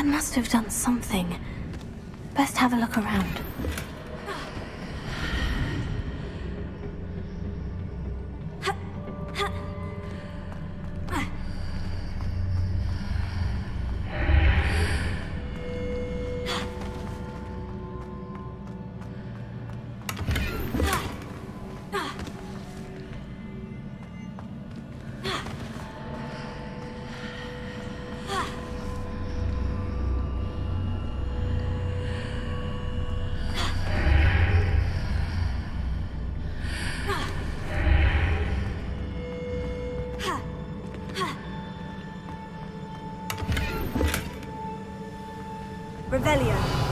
That must have done something. Best have a look around. Revelio.